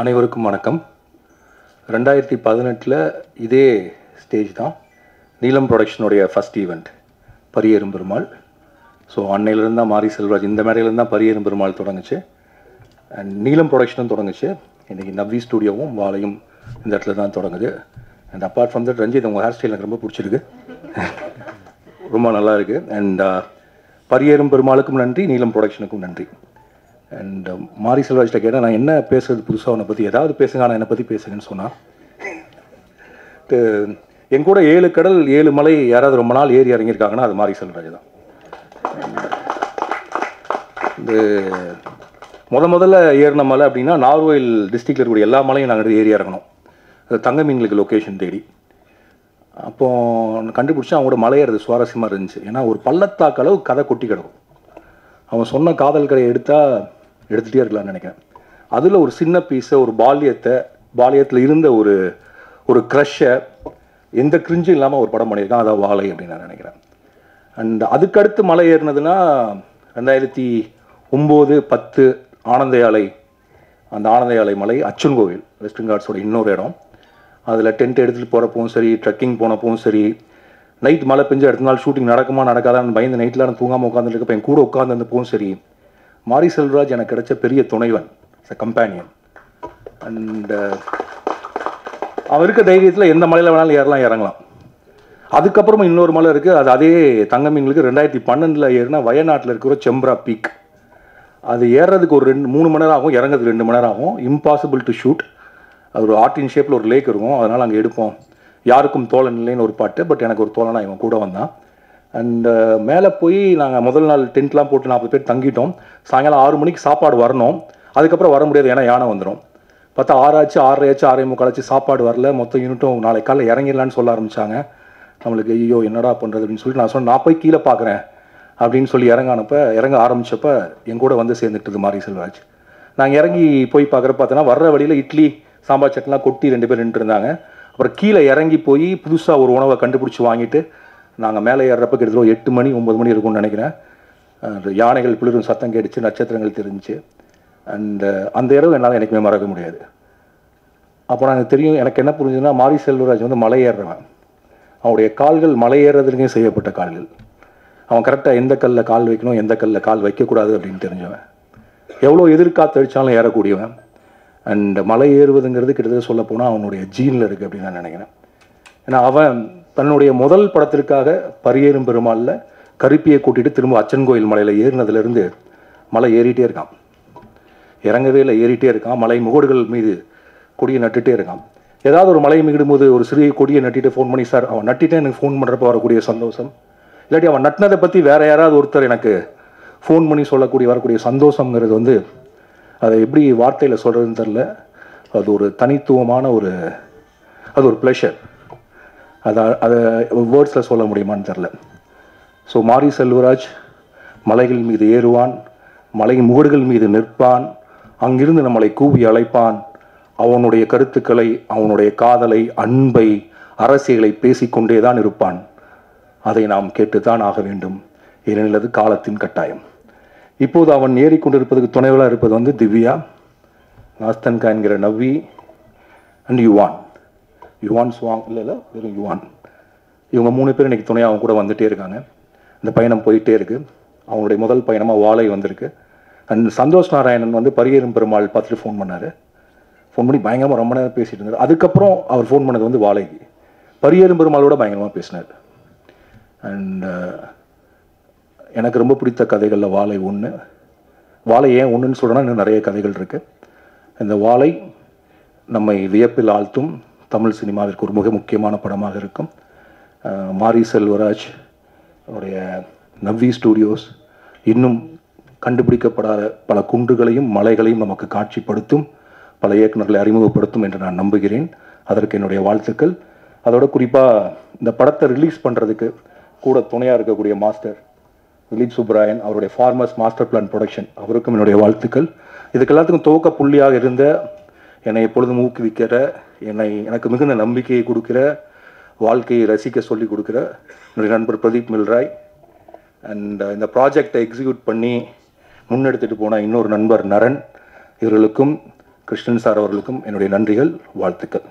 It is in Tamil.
அனைவருக்கும் வணக்கம். ரெண்டாயிரத்தி பதினெட்டில் இதே ஸ்டேஜ் தான். Neelam ப்ரொடக்ஷனுடைய first event Pariyerum Perumal. So அன்னையிலேருந்து தான் மாரி செல்வராஜ் இந்த மேடையிலேருந்து தான் பரியேறும் பெருமாள் தொடங்குச்சு. அண்ட் நீலம் ப்ரொடக்ஷனும் தொடங்குச்சு. இன்றைக்கி நவ்வி ஸ்டூடியோவும் வாழையும் இந்த இடத்துல தான் தொடங்குது. And apart from that Ranjith உங்கள் ஹேர் ஸ்டைல் எனக்கு ரொம்ப பிடிச்சிருக்கு. ரொம்ப நல்லா இருக்குது அண்ட் பரியேறும் பெருமாளுக்கும் நன்றி நீலம் ப்ரொடக்ஷனுக்கும் நன்றி. அண்ட் um, மாரி செல்வராஜ்கிட்ட கேட்டால் நான் என்ன பேசுறது புதுசாக உன்னை பற்றி ஏதாவது பேசுங்க. ஆனால் என்னை பற்றி பேசுங்கன்னு சொன்னான் என் கூட ஏழு கடல் ஏழு மலை யாராவது ரொம்ப நாள் ஏறி இறங்கியிருக்காங்கன்னா அது மாரி செல்வராஜ் தான். இது முத முதல்ல ஏறின மலை அப்படின்னா நார்வேல் டிஸ்ட்ரிக்டில் இருக்கக்கூடிய எல்லா மலையும் நாங்கள் ஏறி இறங்கணும். அது தங்க மீன்களுக்கு லொக்கேஷன் தேடி. அப்போ கண்டுபிடிச்சி அவங்களோட மலை சுவாரஸ்யமாக இருந்துச்சு. ஏன்னா ஒரு பள்ளத்தாக்களவு கதை கொட்டி கிடக்கும். அவன் சொன்ன காதல் கதையை எடுத்தால் எடுத்துகிட்டே இருக்கலாம்னு நினைக்கிறேன். அதில் ஒரு சின்ன பீஸை ஒரு பால்யத்தை பால்யத்தில் இருந்த ஒரு ஒரு க்ரஷ்ஷை எந்த கிரிஞ்சும் இல்லாமல் ஒரு படம் பண்ணியிருக்கான். அதான் வாழை அப்படின்னு நான் நினைக்கிறேன். அண்ட் அதுக்கடுத்து மலை ஏறினதுன்னா ரெண்டாயிரத்தி ஒம்பது பத்து ஆனந்தயாலை அந்த ஆனந்தயாலை மலை அச்சன் கோவில் வெஸ்டர்ன் கார்ட்ஸோட இன்னொரு இடம். அதில் டென்ட் எடுத்துகிட்டு போகிறப்பவும் சரி ட்ரெக்கிங் போனப்பவும் சரி நைட் மழை பெஞ்சு அடுத்த நாள் ஷூட்டிங் நடக்குமா நடக்காதான்னு பயந்து நைட்டில் நான் தூங்காமல் உட்காந்துருக்கப்ப என் கூட உட்காந்துருந்தப்பவும் சரி மாரி செல்வராஜ் எனக்கு கிடைச்ச பெரிய துணைவன் எ கம்பேனியன் அண்ட் அவருக்கு இருக்க தைரியத்தில் எந்த மலையில் வேணாலும் ஏறலாம் இறங்கலாம். அதுக்கப்புறமா இன்னொரு மலை இருக்குது அது அதே தங்க மீன்களுக்கு ரெண்டாயிரத்தி பன்னெண்டில் ஏறினா வயநாட்டில் இருக்கிற செம்ப்ரா பீக். அது ஏறுறதுக்கு ஒரு ரெண்டு மூணு மணி நேரம் ஆகும் இறங்குறதுக்கு ரெண்டு மணி நேரம் ஆகும். இம்பாசிபிள் டு ஷூட் அது ஒரு ஆர்டின் ஷேப்பில் ஒரு லேக் இருக்கும் அதனால் அங்கே எடுப்போம். யாருக்கும் தோழன் இல்லைன்னு ஒரு பாட்டு பட் எனக்கு ஒரு தோழனா இவன் கூட வந்தான். அண்ட் uh, மேலே போய் நாங்கள் முதல் நாள் டென்ட்லாம் போட்டு நாற்பது பேர் தங்கிட்டோம். சாயங்காலம் ஆறு மணிக்கு சாப்பாடு வரணும். அதுக்கப்புறம் வர முடியாது ஏன்னா யானை வந்துடும் பார்த்தா ஆறாச்சு ஆறரையாச்சு ஆறே முக்காலாச்சு சாப்பாடு வரல. மொத்த யூனிட்டும் நாளை காலையில் இறங்கிடலான்னு சொல்ல ஆரம்பித்தாங்க நம்மளுக்கு ஐயோ என்னடா பண்ணுறது அப்படின்னு சொல்லிட்டு நான் சொன்னேன் நான் போய் கீழே பார்க்குறேன். அப்படின்னு சொல்லி இறங்கானப்ப இறங்க ஆரம்பித்தப்போ என் கூட வந்து சேர்ந்துட்டு மாரி செல்வராஜ் நாங்கள் இறங்கி போய் பார்க்குற பார்த்தோன்னா வர்ற வழியில் இட்லி சாம்பார் சட்னிலாம் கொட்டி ரெண்டு பேர் நின்றுட்டு இருந்தாங்க. அப்புறம் கீழே இறங்கி போய் புதுசாக ஒரு உணவை கண்டுபிடிச்சி வாங்கிட்டு நாங்கள் மேலே ஏறுறப்ப கிட்டத்தட்ட எட்டு மணி ஒம்பது மணி இருக்கும்னு நினைக்கிறேன். அந்த யானைகள் பிளிரும் சத்தம் கேட்டுச்சு நட்சத்திரங்கள் தெரிஞ்சுச்சு அண்ட் அந்த இரவு என்னால் எனக்குமே மறக்க முடியாது. அப்போ எனக்கு தெரியும் எனக்கு என்ன புரிஞ்சுதுன்னா மாரி செல்வராஜ் வந்து மலை ஏறுறவன். அவனுடைய கால்கள் மலை ஏறுறதுலேயும் செய்யப்பட்ட கால்கள். அவன் கரெக்டாக எந்த கல்லில் கால் வைக்கணும் எந்த கல்லில் கால் வைக்கக்கூடாது அப்படின்னு தெரிஞ்சவன். எவ்வளோ எதிர்காத்து அடித்தாலும் ஏறக்கூடியவன். அண்ட் மலை ஏறுவதுங்கிறது கிட்டத்தட்ட சொல்லப்போனால் அவனுடைய ஜீனில் இருக்குது அப்படின்னு நான் நினைக்கிறேன். ஏன்னா அவன் தன்னுடைய முதல் படத்திற்காக பரியேறும் பெருமாளில் கருப்பியை கூட்டிட்டு திரும்ப அச்சன் கோயில் மலையில் ஏறினதுலேருந்து மலை ஏறிட்டே இருக்கான் இறங்கவே இல்லை ஏறிட்டே இருக்கான் மலை முகடுகள் மீது கொடியை நட்டுட்டே இருக்கான் ஏதாவது ஒரு மலை மிகிடும்போது ஒரு சிறிய கொடியை நட்டிட்டு ஃபோன் பண்ணி சார் அவன் நட்டிட்டே எனக்கு ஃபோன் பண்ணுறப்ப வரக்கூடிய சந்தோஷம். இல்லாட்டி அவன் நட்டினதை பற்றி வேற யாராவது ஒருத்தர் எனக்கு ஃபோன் பண்ணி சொல்லக்கூடிய வரக்கூடிய சந்தோஷங்கிறது வந்து அதை எப்படி வார்த்தையில் சொல்கிறதுன்னு தெரில அது ஒரு தனித்துவமான ஒரு அது ஒரு ப்ளஷர் அதை அதை வேர்ட்ஸில் சொல்ல முடியுமான்னு தெரில ஸோ மாரி செல்வராஜ் மலைகள் மீது ஏறுவான் மலையின் முகடுகள் மீது நிற்பான் அங்கிருந்து நம்மளை கூவி அழைப்பான். அவனுடைய கருத்துக்களை அவனுடைய காதலை அன்பை அரசியலை பேசிக்கொண்டே தான் இருப்பான். அதை நாம் கேட்டுத்தான் ஆக வேண்டும். ஏனெனில் அது காலத்தின் கட்டாயம். இப்போது அவன் ஏறிக்கொண்டிருப்பதுக்கு துணைவலாக இருப்பது வந்து திவ்யா நாஸ்தன்கா என்கிற நவ்வி அண்ட் யுவான். யுவான் சுவாங் இல்லை இல்லை வெறும் யுவான். இவங்க மூணு பேர் இன்றைக்கி துணையாக அவங்க கூட வந்துகிட்டே இருக்காங்க. இந்த பயணம் போயிட்டே இருக்கு. அவங்களுடைய முதல் பயணமாக வாழை வந்திருக்கு. அண்ட் சந்தோஷ் நாராயணன் வந்து பரியேறும் பெருமாள் பார்த்துட்டு ஃபோன் பண்ணார். ஃபோன் பண்ணி பயங்கரமாக ரொம்ப நேரம் பேசிகிட்டு இருந்தார். அதுக்கப்புறம் அவர் ஃபோன் பண்ணது வந்து வாழைக்கு. பரியேறும் பெருமாளோட பயங்கரமாக பேசினார். அண்ட் uh, எனக்கு ரொம்ப பிடித்த கதைகளில் வாழை ஒன்று வாழை ஏன் ஒன்றுன்னு சொல்கிறேன்னா இன்னும் நிறைய கதைகள் இருக்குது இந்த வாழை நம்மை வியப்பில் ஆழ்த்தும். தமிழ் சினிமாவிற்கு ஒரு மிக முக்கியமான படமாக இருக்கும். மாரி செல்வராஜ் அவருடைய நவ்வி ஸ்டூடியோஸ் இன்னும் கண்டுபிடிக்கப்படாத பல குன்றுகளையும் மலைகளையும் நமக்கு காட்சிப்படுத்தும் பல இயக்குநர்களை அறிமுகப்படுத்தும் என்று நான் நம்புகிறேன். அதற்கு என்னுடைய வாழ்த்துக்கள். அதோட குறிப்பாக இந்த படத்தை ரிலீஸ் பண்ணுறதுக்கு கூட துணையாக இருக்கக்கூடிய மாஸ்டர் திலீப் சுப்ராயன் அவருடைய ஃபார்மர்ஸ் மாஸ்டர் பிளான் ப்ரொடக்ஷன் அவருக்கும் என்னுடைய வாழ்த்துக்கள். இதுக்கு எல்லாத்துக்கும் துவக்க புள்ளியாக இருந்த என்னை எப்பொழுதும் ஊக்குவிக்கிற என்னை எனக்கு மிகுந்த நம்பிக்கையை கொடுக்கிற வாழ்க்கையை ரசிக்க சொல்லி கொடுக்குற என்னுடைய நண்பர் பிரதீப் மில்ராய். அண்ட் uh, இந்த ப்ராஜெக்டை எக்ஸிக்யூட் பண்ணி முன்னெடுத்துட்டு போன இன்னொரு நண்பர் நரன் இவர்களுக்கும் கிருஷ்ணன் சார் அவர்களுக்கும் என்னுடைய நன்றிகள் வாழ்த்துக்கள்.